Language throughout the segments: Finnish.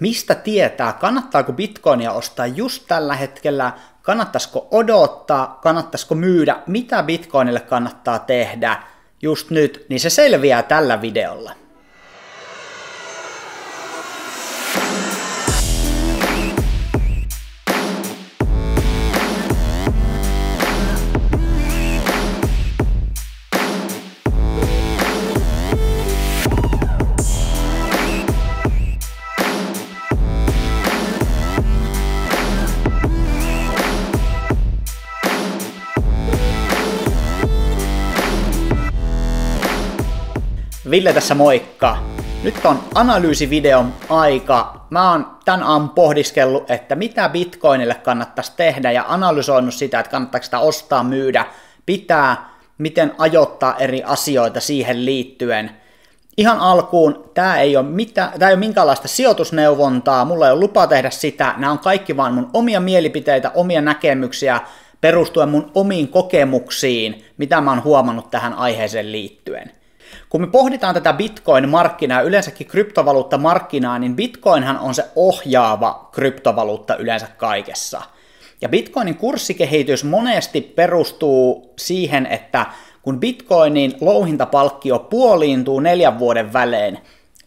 Mistä tietää, kannattaako bitcoinia ostaa just tällä hetkellä, kannattaisiko odottaa, kannattaisiko myydä, mitä bitcoinille kannattaa tehdä? Just nyt, niin se selviää tällä videolla. Ville tässä moikka! Nyt on analyysivideon aika. Mä oon tän aamun pohdiskellut, että mitä bitcoinille kannattaisi tehdä ja analysoinut sitä, että kannattaako sitä ostaa, myydä, pitää, miten ajoittaa eri asioita siihen liittyen. Ihan alkuun, tämä ei ole, mitä, tää ei ole minkäänlaista sijoitusneuvontaa, mulla ei ole lupa tehdä sitä, nämä on kaikki vaan mun omia mielipiteitä, omia näkemyksiä, perustuen mun omiin kokemuksiin, mitä mä oon huomannut tähän aiheeseen liittyen. Kun me pohditaan tätä Bitcoin-markkinaa yleensäkin kryptovaluuttamarkkinaa, niin Bitcoinhan on se ohjaava kryptovaluutta yleensä kaikessa. Ja Bitcoinin kurssikehitys monesti perustuu siihen, että kun Bitcoinin louhintapalkkio puoliintuu neljän vuoden välein,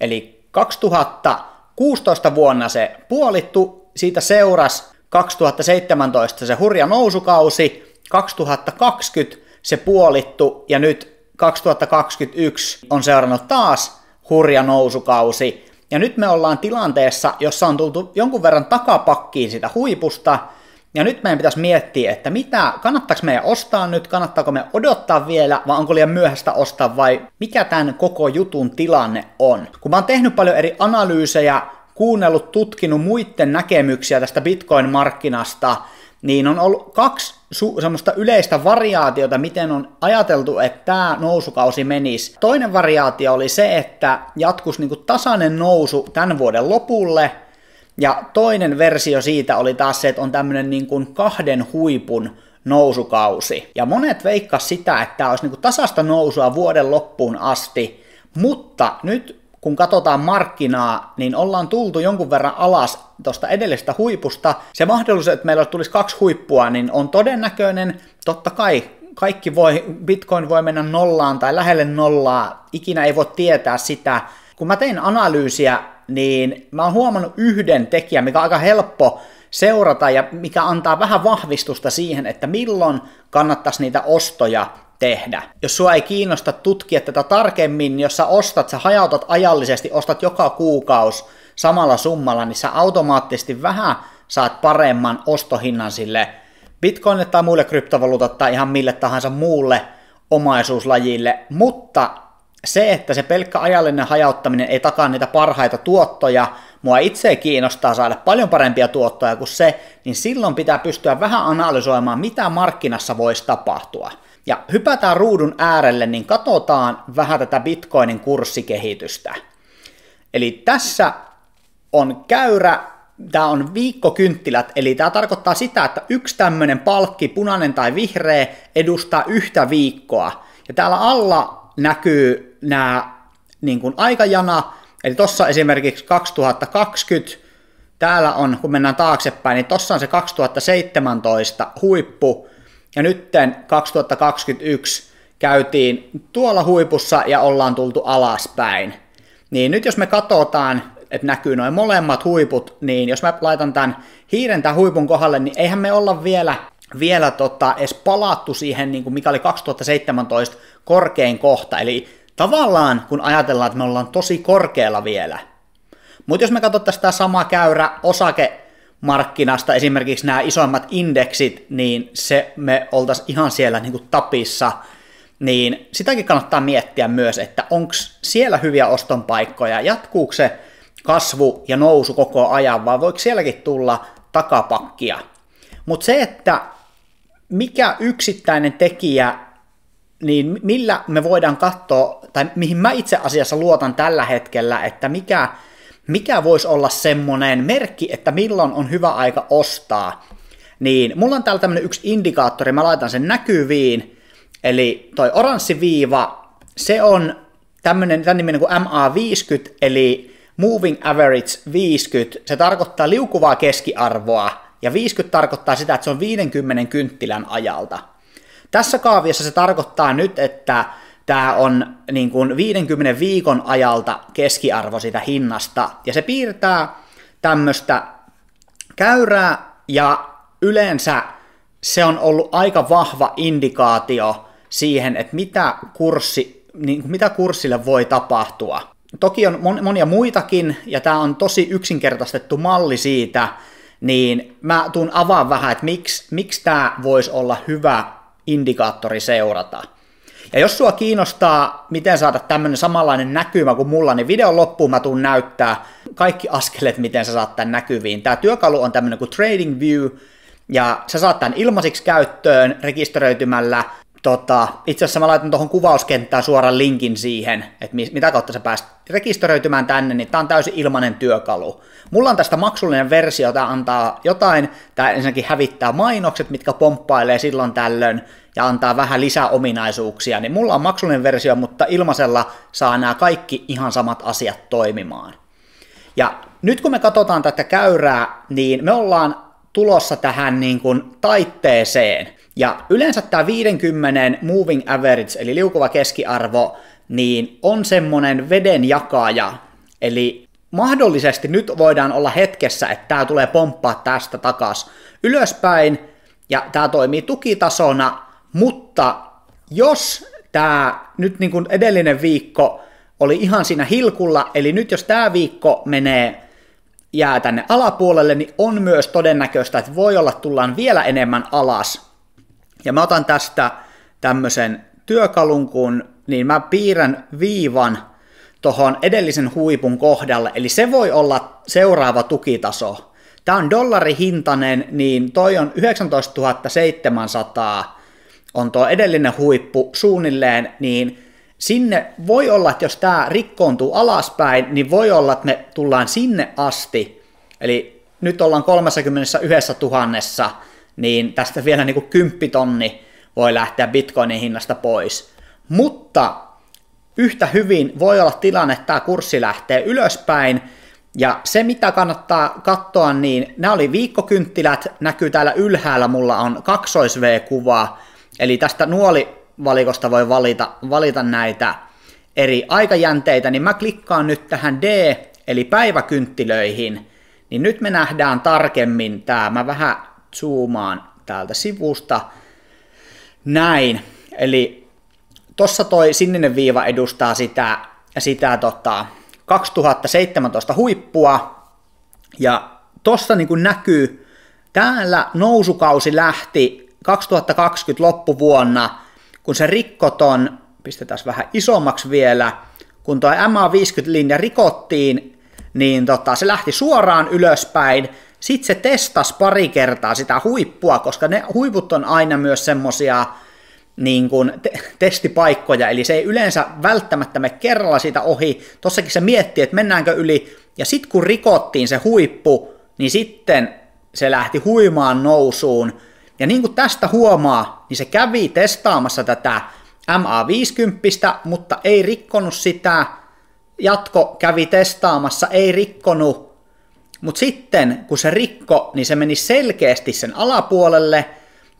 eli 2016 vuonna se puolittu, siitä seurasi 2017 se hurja nousukausi, 2020 se puolittu ja nyt 2021 on seurannut taas hurja nousukausi, ja nyt me ollaan tilanteessa, jossa on tultu jonkun verran takapakkiin sitä huipusta, ja nyt meidän pitäisi miettiä, että mitä, kannattaako meidän ostaa nyt, kannattaako me odottaa vielä, vai onko liian myöhäistä ostaa, vai mikä tämän koko jutun tilanne on. Kun mä oon tehnyt paljon eri analyysejä, kuunnellut, tutkinut muiden näkemyksiä tästä Bitcoin-markkinasta, niin on ollut kaksi su- semmoista yleistä variaatiota, miten on ajateltu, että tämä nousukausi menisi. Toinen variaatio oli se, että jatkuisi niinku tasainen nousu tämän vuoden lopulle, ja toinen versio siitä oli taas se, että on tämmöinen niinku kahden huipun nousukausi. Ja monet veikkas sitä, että tämä olisi niinku tasasta nousua vuoden loppuun asti, mutta nyt kun katsotaan markkinaa, niin ollaan tultu jonkun verran alas tuosta edellisestä huipusta. Se mahdollisuus, että meillä tulisi kaksi huippua, niin on todennäköinen. Totta kai kaikki voi, Bitcoin voi mennä nollaan tai lähelle nollaa, ikinä ei voi tietää sitä. Kun mä tein analyysiä, niin mä oon huomannut yhden tekijän, mikä on aika helppo seurata ja mikä antaa vähän vahvistusta siihen, että milloin kannattaisi niitä ostoja tehdä. Jos sua ei kiinnosta tutkia tätä tarkemmin, jos sä ostat, sä hajautat ajallisesti, ostat joka kuukausi samalla summalla, niin sä automaattisesti vähän saat paremman ostohinnan sille bitcoinille tai muille kryptovaluutat tai ihan mille tahansa muulle omaisuuslajille, mutta se, että se pelkkä ajallinen hajauttaminen ei takaa niitä parhaita tuottoja, mua itse kiinnostaa saada paljon parempia tuottoja kuin se, niin silloin pitää pystyä vähän analysoimaan, mitä markkinassa voisi tapahtua. Ja hypätään ruudun äärelle, niin katsotaan vähän tätä Bitcoinin kurssikehitystä. Eli tässä on käyrä, tämä on viikkokynttilät, eli tämä tarkoittaa sitä, että yksi tämmöinen palkki, punainen tai vihreä, edustaa yhtä viikkoa. Ja täällä alla näkyy nämä niin kuin aikajana, eli tuossa esimerkiksi 2020, täällä on, kun mennään taaksepäin, niin tuossa on se 2017 huippu, ja nytten 2021 käytiin tuolla huipussa ja ollaan tultu alaspäin. Niin nyt jos me katsotaan, että näkyy noin molemmat huiput, niin jos mä laitan tämän hiiren tämän huipun kohdalle, niin eihän me olla vielä, vielä tota, edes palattu siihen, niin kuin mikä oli 2017 korkein kohta. Eli tavallaan kun ajatellaan, että me ollaan tosi korkealla vielä. Mutta jos me katsotaan tämä sama käyrä osake markkinasta, esimerkiksi nämä isoimmat indeksit, niin se me oltaisiin ihan siellä niin kuin tapissa, niin sitäkin kannattaa miettiä myös, että onko siellä hyviä oston paikkoja, jatkuuko se kasvu ja nousu koko ajan, vai voiko sielläkin tulla takapakkia. Mutta se, että mikä yksittäinen tekijä, niin millä me voidaan katsoa, tai mihin mä itse asiassa luotan tällä hetkellä, että mikä mikä voisi olla semmoinen merkki, että milloin on hyvä aika ostaa, niin mulla on täällä tämmöinen yksi indikaattori, mä laitan sen näkyviin, eli toi oranssi viiva, se on tämmöinen, tämän niminen kuin MA50, eli moving average 50, se tarkoittaa liukuvaa keskiarvoa, ja 50 tarkoittaa sitä, että se on 50 kynttilän ajalta. Tässä kaaviossa se tarkoittaa nyt, että tämä on niin kuin 50 viikon ajalta keskiarvo sitä hinnasta, ja se piirtää tämmöistä käyrää, ja yleensä se on ollut aika vahva indikaatio siihen, että mitä, kurssi, niin kuin mitä kurssille voi tapahtua. Toki on monia muitakin, ja tämä on tosi yksinkertaistettu malli siitä, niin mä tuun avaan vähän, että miksi, miksi tämä voisi olla hyvä indikaattori seurata. Ja jos sua kiinnostaa, miten saada tämmöinen samanlainen näkymä kuin mulla, niin videon loppuun mä tuun näyttää kaikki askeleet, miten sä saat tämän näkyviin. Tämä työkalu on tämmöinen kuin Trading View, ja sä saat tämän ilmaisiksi käyttöön rekisteröitymällä. Tota, itse asiassa mä laitan tuohon kuvauskenttään suoran linkin siihen, että mitä kautta sä pääst rekisteröitymään tänne, niin tämä on täysin ilmainen työkalu. Mulla on tästä maksullinen versio, tämä antaa jotain, tämä ensinnäkin hävittää mainokset, mitkä pomppailee silloin tällöin, ja antaa vähän lisäominaisuuksia, niin mulla on maksullinen versio, mutta ilmaisella saa nämä kaikki ihan samat asiat toimimaan. Ja nyt kun me katsotaan tätä käyrää, niin me ollaan tulossa tähän niin kuin taitteeseen. Ja yleensä tämä 50 moving average, eli liukuva keskiarvo, niin on semmoinen veden jakaja. Eli mahdollisesti nyt voidaan olla hetkessä, että tämä tulee pomppaa tästä takas ylöspäin, ja tämä toimii tukitasona, mutta jos tämä nyt niin kuin edellinen viikko oli ihan siinä hilkulla, eli nyt jos tämä viikko menee jää tänne alapuolelle, niin on myös todennäköistä, että voi olla tullaan vielä enemmän alas. Ja mä otan tästä tämmöisen työkalun, kun niin mä piirrän viivan tuohon edellisen huipun kohdalle, eli se voi olla seuraava tukitaso. Tämä on dollarihintainen, niin toi on 19 700, on tuo edellinen huippu suunnilleen, niin sinne voi olla, että jos tämä rikkoontuu alaspäin, niin voi olla, että me tullaan sinne asti, eli nyt ollaan 31 tuhannessa, niin tästä vielä niin kuin 10 tonni voi lähteä bitcoinin hinnasta pois. Mutta yhtä hyvin voi olla tilanne, että tämä kurssi lähtee ylöspäin, ja se, mitä kannattaa katsoa, niin nämä oli viikkokynttilät, näkyy täällä ylhäällä, mulla on kaksois V-kuva, eli tästä nuoli valikosta voi valita, valita näitä eri aikajänteitä, niin mä klikkaan nyt tähän D, eli päiväkynttilöihin, niin nyt me nähdään tarkemmin tämä, mä vähän zoomaan täältä sivusta, näin, eli tossa toi sininen viiva edustaa sitä, sitä tota, 2017 huippua, ja tossa niin näkyy, täällä nousukausi lähti 2020 loppuvuonna kun se rikkoton, pistetään vähän isommaksi vielä, kun tuo MA50-linja rikottiin, niin tota, se lähti suoraan ylöspäin, sitten se testasi pari kertaa sitä huippua, koska ne huiput on aina myös semmosia niin kuin te- testipaikkoja, eli se ei yleensä välttämättä me kerralla siitä ohi. Tossakin se miettii, että mennäänkö yli, ja sitten kun rikottiin se huippu, niin sitten se lähti huimaan nousuun, ja niin kuin tästä huomaa, niin se kävi testaamassa tätä MA50, mutta ei rikkonut sitä. Jatko kävi testaamassa, ei rikkonut. Mutta sitten, kun se rikko, niin se meni selkeästi sen alapuolelle.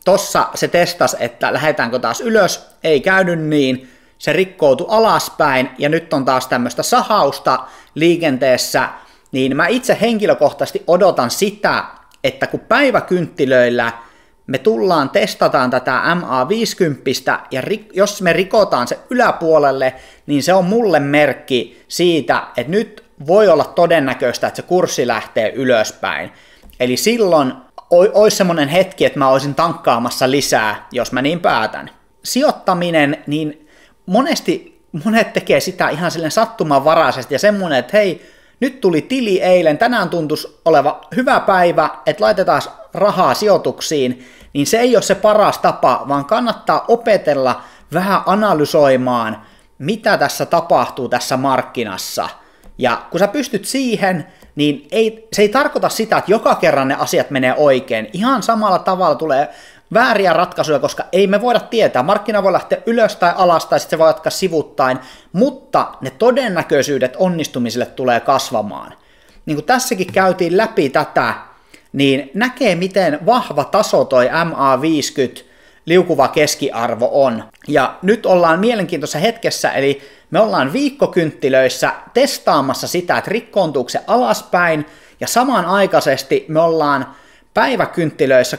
Tossa se testasi, että lähdetäänkö taas ylös. Ei käynyt niin. Se rikkoutui alaspäin ja nyt on taas tämmöistä sahausta liikenteessä. Niin mä itse henkilökohtaisesti odotan sitä, että kun päiväkynttilöillä – me tullaan, testataan tätä MA50, ja ri, jos me rikotaan se yläpuolelle, niin se on mulle merkki siitä, että nyt voi olla todennäköistä, että se kurssi lähtee ylöspäin. Eli silloin olisi semmoinen hetki, että mä olisin tankkaamassa lisää, jos mä niin päätän. Sijoittaminen, niin monesti monet tekee sitä ihan silleen sattumanvaraisesti ja semmoinen, että hei, nyt tuli tili eilen, tänään tuntuisi oleva hyvä päivä, että laitetaan rahaa sijoituksiin, niin se ei ole se paras tapa, vaan kannattaa opetella vähän analysoimaan, mitä tässä tapahtuu tässä markkinassa. Ja kun sä pystyt siihen, niin ei, se ei tarkoita sitä, että joka kerran ne asiat menee oikein. Ihan samalla tavalla tulee vääriä ratkaisuja, koska ei me voida tietää. Markkina voi lähteä ylös tai alas tai sitten se voi jatkaa sivuttain, mutta ne todennäköisyydet onnistumiselle tulee kasvamaan. Niin kuin tässäkin käytiin läpi tätä, niin näkee miten vahva taso toi MA50 liukuva keskiarvo on. Ja nyt ollaan mielenkiintoisessa hetkessä, eli me ollaan viikkokynttilöissä testaamassa sitä, että rikkoontuuko se alaspäin, ja samanaikaisesti me ollaan päiväkynttilöissä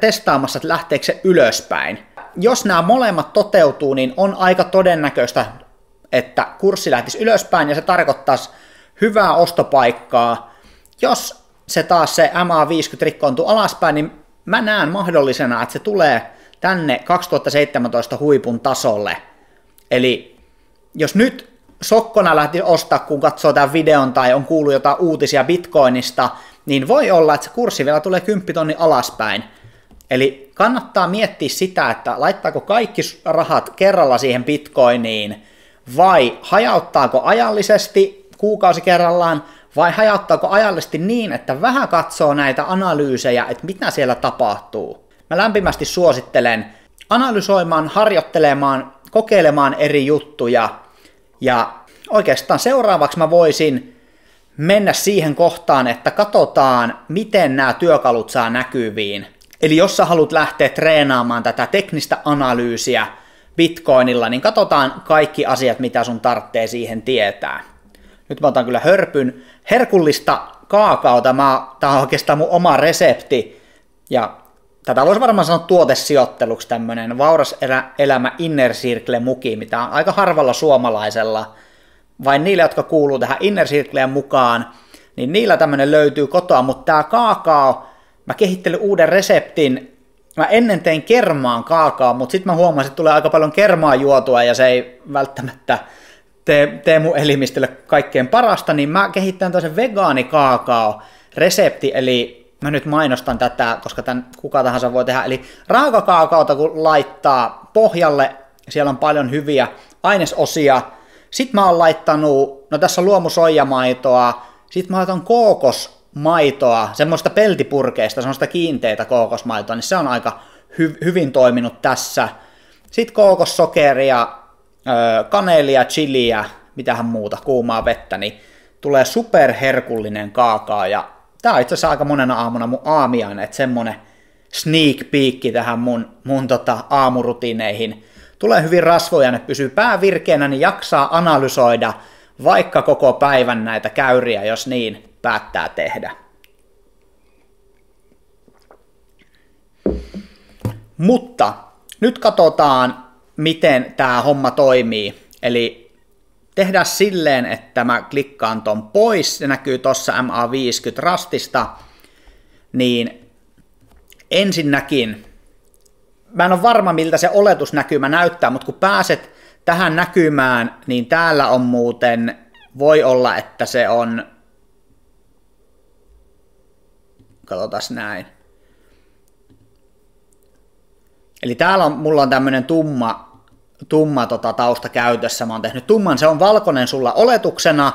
testaamassa, että lähteekö se ylöspäin. Jos nämä molemmat toteutuu, niin on aika todennäköistä, että kurssi lähtisi ylöspäin ja se tarkoittaisi hyvää ostopaikkaa. Jos se taas se MA50 rikkoontuu alaspäin, niin mä näen mahdollisena, että se tulee tänne 2017 huipun tasolle. Eli jos nyt sokkona lähti ostaa, kun katsoo tämän videon tai on kuullut jotain uutisia Bitcoinista, niin voi olla, että se kurssi vielä tulee 10 tonni alaspäin. Eli kannattaa miettiä sitä, että laittaako kaikki rahat kerralla siihen bitcoiniin, vai hajauttaako ajallisesti kuukausi kerrallaan, vai hajauttaako ajallisesti niin, että vähän katsoo näitä analyysejä, että mitä siellä tapahtuu. Mä lämpimästi suosittelen analysoimaan, harjoittelemaan, kokeilemaan eri juttuja, ja oikeastaan seuraavaksi mä voisin mennä siihen kohtaan, että katsotaan, miten nämä työkalut saa näkyviin. Eli jos sä haluat lähteä treenaamaan tätä teknistä analyysiä Bitcoinilla, niin katsotaan kaikki asiat, mitä sun tarvitsee siihen tietää. Nyt mä otan kyllä hörpyn herkullista kaakaota. Mä, tää on oikeastaan mun oma resepti. Ja tätä voisi varmaan sanoa tuotesijoitteluksi tämmönen vauras elämä Inner Circle muki, mitä on aika harvalla suomalaisella – vain niille, jotka kuuluu tähän Inner Circleen mukaan, niin niillä tämmöinen löytyy kotoa, mutta tämä kaakao, mä kehittelin uuden reseptin, mä ennen tein kermaan kaakao, mutta sitten mä huomasin, että tulee aika paljon kermaa juotua ja se ei välttämättä tee, tee mun elimistölle kaikkein parasta, niin mä kehittäin toisen vegaanikakao resepti, eli mä nyt mainostan tätä, koska tämän kuka tahansa voi tehdä, eli raakakaakaota kun laittaa pohjalle, siellä on paljon hyviä ainesosia, sitten mä oon laittanut, no tässä on luomusoijamaitoa, sitten mä laitan kookosmaitoa, semmoista peltipurkeista, semmoista kiinteitä kookosmaitoa, niin se on aika hy- hyvin toiminut tässä. Sitten kookossokeria, kanelia, chiliä, mitähän muuta, kuumaa vettä, niin tulee superherkullinen kaakaa ja tää on itse asiassa aika monena aamuna mun aamiainen, että semmonen sneak peek tähän mun, mun tota aamurutiineihin tulee hyvin rasvoja, ne pysyy pää virkeänä, niin jaksaa analysoida vaikka koko päivän näitä käyriä, jos niin päättää tehdä. Mutta nyt katsotaan, miten tämä homma toimii. Eli tehdään silleen, että mä klikkaan ton pois, se näkyy tuossa MA50 rastista, niin ensinnäkin mä en ole varma, miltä se oletusnäkymä näyttää, mutta kun pääset tähän näkymään, niin täällä on muuten, voi olla, että se on, katsotaan näin. Eli täällä on, mulla on tämmöinen tumma, tumma tota, tausta käytössä. Mä oon tehnyt tumman, se on valkoinen sulla oletuksena,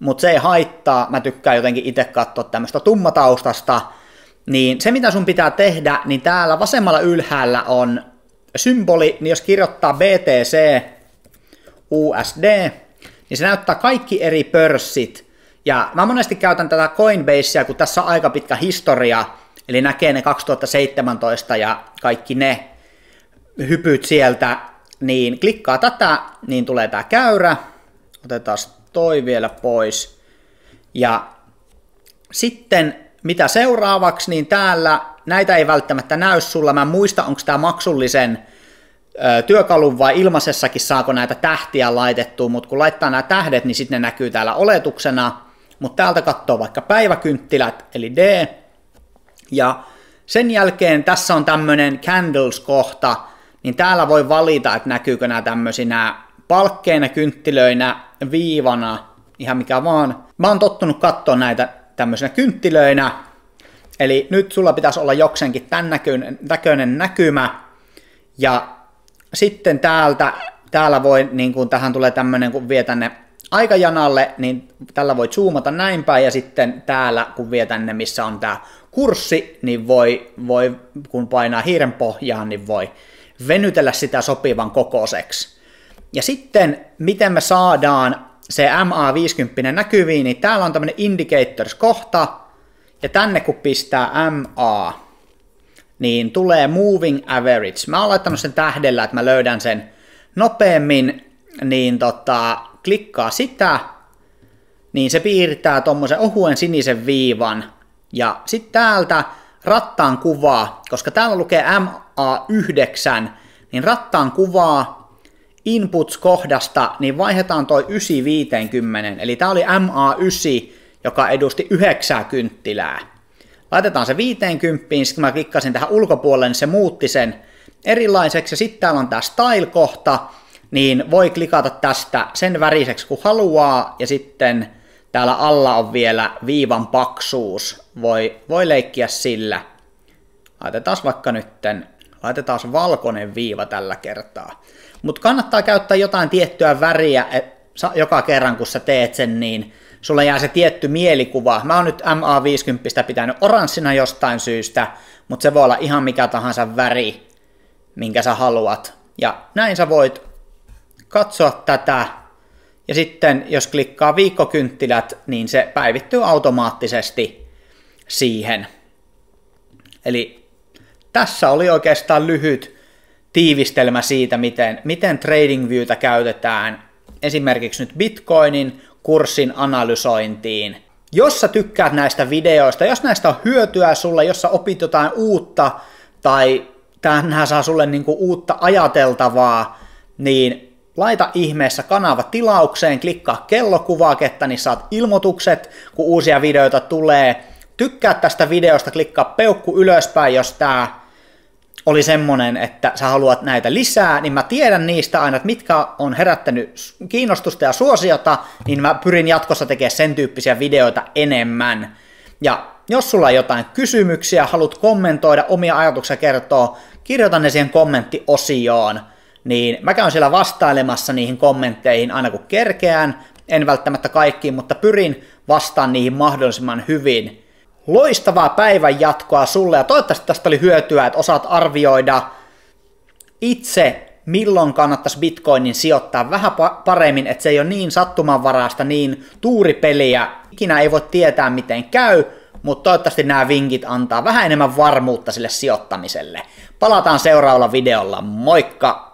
mutta se ei haittaa. Mä tykkään jotenkin itse katsoa tämmöistä tummataustasta niin se mitä sun pitää tehdä, niin täällä vasemmalla ylhäällä on symboli, niin jos kirjoittaa BTC USD, niin se näyttää kaikki eri pörssit. Ja mä monesti käytän tätä Coinbasea, kun tässä on aika pitkä historia, eli näkee ne 2017 ja kaikki ne hypyt sieltä, niin klikkaa tätä, niin tulee tää käyrä. Otetaan toi vielä pois. Ja sitten mitä seuraavaksi, niin täällä näitä ei välttämättä näy sulla. Mä en muista, onko tämä maksullisen ö, työkalun vai ilmaisessakin saako näitä tähtiä laitettua, mutta kun laittaa nämä tähdet, niin sitten ne näkyy täällä oletuksena. Mutta täältä katsoo vaikka päiväkynttilät, eli D. Ja sen jälkeen tässä on tämmöinen candles-kohta, niin täällä voi valita, että näkyykö nämä tämmöisinä palkkeina, kynttilöinä, viivana, ihan mikä vaan. Mä oon tottunut katsoa näitä tämmöisenä kynttilöinä. Eli nyt sulla pitäisi olla jokseenkin tämän näköinen, näköinen näkymä. Ja sitten täältä, täällä voi, niin kuin tähän tulee tämmöinen, kun vie tänne aikajanalle, niin tällä voi zoomata näin päin, ja sitten täällä, kun vie tänne, missä on tämä kurssi, niin voi, voi, kun painaa hiiren pohjaan, niin voi venytellä sitä sopivan kokoiseksi. Ja sitten, miten me saadaan se MA50 näkyviin, niin täällä on tämmöinen indicators-kohta, ja tänne kun pistää MA, niin tulee moving average. Mä oon laittanut sen tähdellä, että mä löydän sen nopeammin, niin tota, klikkaa sitä, niin se piirtää tuommoisen ohuen sinisen viivan, ja sitten täältä rattaan kuvaa, koska täällä lukee MA9, niin rattaan kuvaa inputs-kohdasta, niin vaihdetaan toi 950, eli tää oli MA9, joka edusti 9 kynttilää. Laitetaan se 50, sitten mä klikkasin tähän ulkopuolelle, niin se muutti sen erilaiseksi, ja sitten täällä on tämä style-kohta, niin voi klikata tästä sen väriseksi kun haluaa, ja sitten täällä alla on vielä viivan paksuus, voi, voi leikkiä sillä. Laitetaan vaikka nytten, laitetaan valkoinen viiva tällä kertaa. Mutta kannattaa käyttää jotain tiettyä väriä, et, joka kerran kun sä teet sen, niin sulla jää se tietty mielikuva. Mä oon nyt MA50 pitänyt oranssina jostain syystä, mutta se voi olla ihan mikä tahansa väri, minkä sä haluat. Ja näin sä voit katsoa tätä, ja sitten jos klikkaa viikkokynttilät, niin se päivittyy automaattisesti siihen. Eli tässä oli oikeastaan lyhyt tiivistelmä siitä, miten, miten TradingViewtä käytetään esimerkiksi nyt Bitcoinin kurssin analysointiin. Jos sä tykkäät näistä videoista, jos näistä on hyötyä sulle, jos sä opit jotain uutta tai tämähän saa sulle niinku uutta ajateltavaa, niin laita ihmeessä kanava tilaukseen, klikkaa kellokuvaketta, niin saat ilmoitukset, kun uusia videoita tulee. Tykkää tästä videosta, klikkaa peukku ylöspäin, jos tää oli semmonen, että sä haluat näitä lisää, niin mä tiedän niistä aina, että mitkä on herättänyt kiinnostusta ja suosiota, niin mä pyrin jatkossa tekemään sen tyyppisiä videoita enemmän. Ja jos sulla on jotain kysymyksiä, haluat kommentoida, omia ajatuksia kertoa, kirjoita ne siihen kommenttiosioon, niin mä käyn siellä vastailemassa niihin kommentteihin aina kun kerkeään, en välttämättä kaikkiin, mutta pyrin vastaan niihin mahdollisimman hyvin. Loistavaa päivän jatkoa sulle ja toivottavasti tästä oli hyötyä, että osaat arvioida itse, milloin kannattaisi Bitcoinin sijoittaa vähän paremmin, että se ei ole niin sattumanvaraista, niin tuuripeliä. Ikinä ei voi tietää, miten käy, mutta toivottavasti nämä vinkit antaa vähän enemmän varmuutta sille sijoittamiselle. Palataan seuraavalla videolla. Moikka!